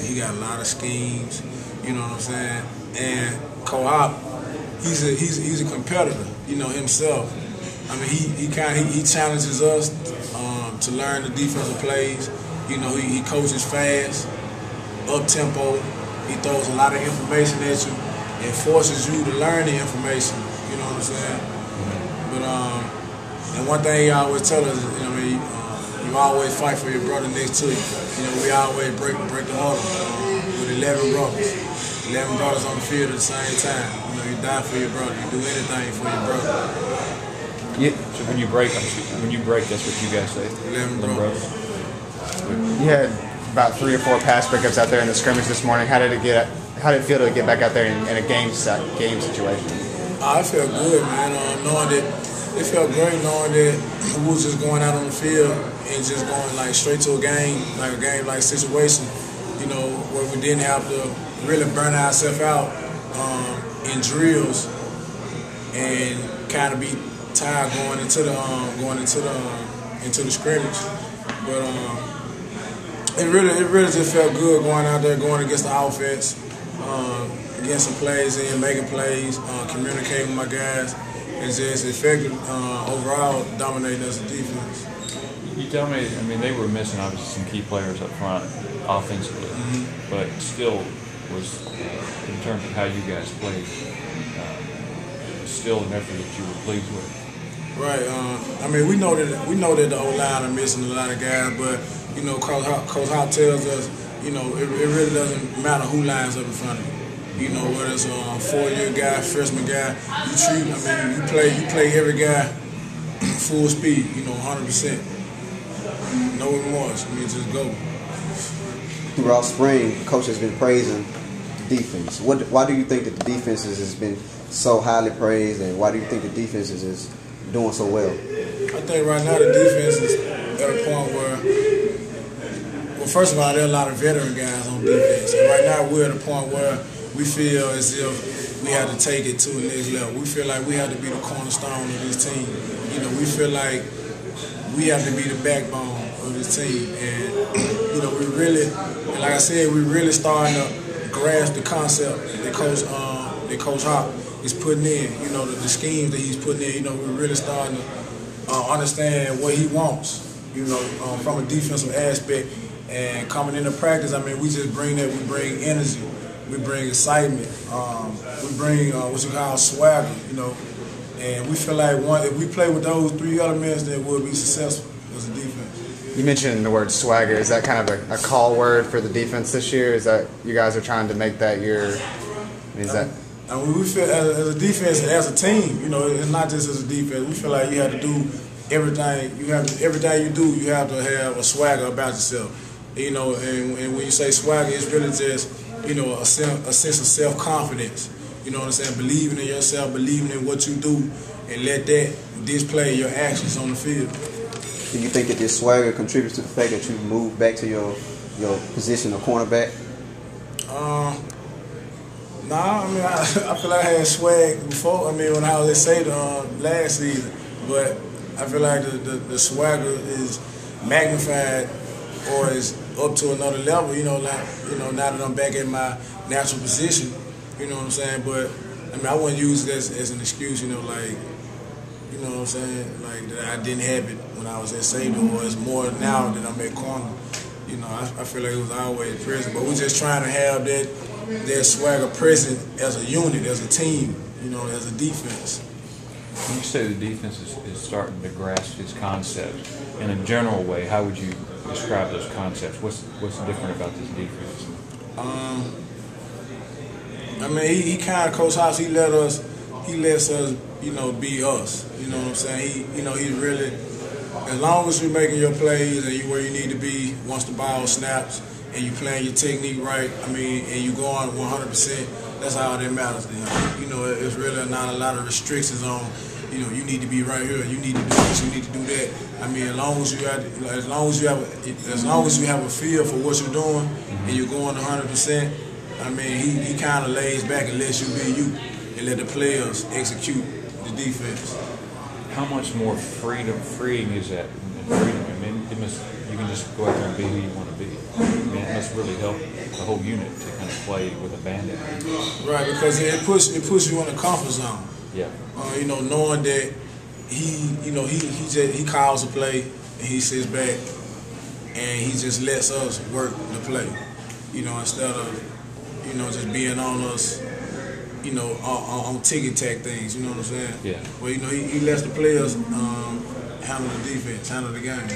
saying? He got a lot of schemes. You know what I'm saying? And Co-op, he's a he's he's a competitor. You know himself. I mean, he he kind of he, he, challenges us um, to learn the defensive plays. You know, he, he coaches fast, up tempo. He throws a lot of information at you and forces you to learn the information. You know what I'm saying? But um, and one thing he always tell us, you know, I mean, you always fight for your brother next to you. You know, we always break break the huddle um, with 11 brothers. 11 brothers on the field at the same time. You know, you die for your brother. You do anything for your brother. Yeah. So when you break, when you break, that's what you guys say. 11 brothers. You had about three or four pass breakups out there in the scrimmage this morning. How did it get? How did it feel to get back out there in, in a game game situation? I felt good, man. Uh, knowing that it felt great knowing that we was just going out on the field and just going like straight to a game, like a game like situation. You know, where we didn't have to really burn ourselves out um, in drills and kind of be tired going into the um, going into the um, into the scrimmage. But um, it really it really just felt good going out there, going against the offense, um, getting some plays in, making plays, uh, communicating with my guys, and just effective uh, overall dominating as a defense. You tell me, I mean, they were missing obviously some key players up front offensively, mm-hmm. but still was, in terms of how you guys played, uh, still an effort that you were pleased with. Right. Uh, I mean, we know that we know that the O line are missing a lot of guys, but you know, Coach Hop, Coach tells us, you know, it, it, really doesn't matter who lines up in front of you. You know, whether it's a four-year guy, freshman guy, you treat. I mean, you play you play every guy full speed. You know, 100 percent. No remorse. I mean, just go. Throughout spring, coach has been praising the defense. What? Why do you think that the defense has been so highly praised, and why do you think the defense is doing so well? I think right now the defense is at a point where, well, first of all, there are a lot of veteran guys on defense. And right now we're at a point where we feel as if we have to take it to the next level. We feel like we have to be the cornerstone of this team. You know, we feel like we have to be the backbone of this team. And, you know, we really, like I said, we're really starting to grasp the concept that Coach, um, that Coach Hop is putting in, you know, the, the schemes that he's putting in, you know, we're really starting to uh, understand what he wants, you know, um, from a defensive aspect. And coming into practice, I mean, we just bring that, we bring energy, we bring excitement, um, we bring uh, what you call swagger, you know, and we feel like one, if we play with those three elements, then we'll be successful as a defense. You mentioned the word swagger. Is that kind of a, a call word for the defense this year? Is that you guys are trying to make that your? Is that? I mean, we feel as, as, a defense, as a team, you know, it's not just as a defense. We feel like you have to do everything. You have to, everything you do, you have to have a swagger about yourself. You know, and, and when you say swagger, it's really just you know a, self, a sense of self confidence. You know what I'm saying? Believing in yourself, believing in what you do, and let that display your actions on the field. Do you think that this swagger contributes to the fact that you moved back to your your position of cornerback? Um, Nah, I mean, I, I feel like I had swag before. I mean, when I was at Seder um, last season, but I feel like the, the, the, swagger is magnified or is up to another level. You know, like you know, now that I'm back in my natural position, you know what I'm saying. But I mean, I wouldn't use it as, as an excuse. You know, like you know what I'm saying, like that I didn't have it when I was at Seder, or it's more now that I'm at corner. You know, I, I feel like it was always present, but we're just trying to have that their swagger present as a unit, as a team, you know, as a defense. When you say the defense is, is starting to grasp his concepts in a general way, how would you describe those concepts? What's what's different about this defense? Um, I mean, he, he kind of coach house. He let us, he lets us, you know, be us. You know what I'm saying? He, you know, he's really, as long as you're making your plays and you where you need to be once the ball snaps and you playing your technique right, I mean, and you go on 100%, that's all that matters to him. You know, it's really not a lot of restrictions on, you know, you need to be right here, you need to do this, you need to do that. I mean, as long as you have, as long as you have, as long as you have a feel for what you're doing and you're going 100%, I mean, he, he kind of lays back and lets you be you and let the players execute the defense. How much more freedom, freeing is that? Freedom. I mean, it must, can just go out there and be who you want to be. I mean, must really help the whole unit to kind of play with a band. Right, because it puts it puts you in a comfort zone. Yeah. Uh, you know, knowing that he, you know, he he just he calls a play and he sits back and he just lets us work the play. You know, instead of you know just being on us. You know, on, on ticket tack things. You know what I'm saying? Yeah. Well, you know, he, he lets the players um, handle the defense, handle the game.